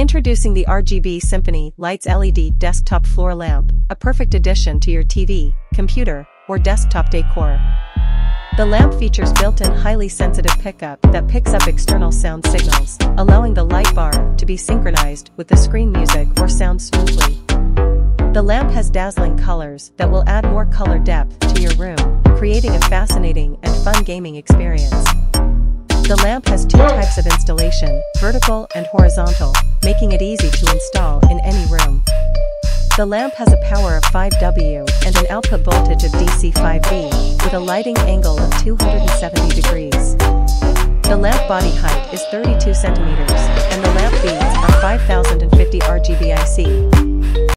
Introducing the RGB Symphony Lights LED Desktop Floor Lamp, a perfect addition to your TV, computer, or desktop decor. The lamp features built-in highly sensitive pickup that picks up external sound signals, allowing the light bar to be synchronized with the screen music or sound smoothly. The lamp has dazzling colors that will add more color depth to your room, creating a fascinating and fun gaming experience. The lamp has two types of installation, vertical and horizontal, making it easy to install in any room. The lamp has a power of 5W and an output voltage of DC 5V, with a lighting angle of 270 degrees. The lamp body height is 32 centimeters, and the lamp beads are 5050 RGBIC.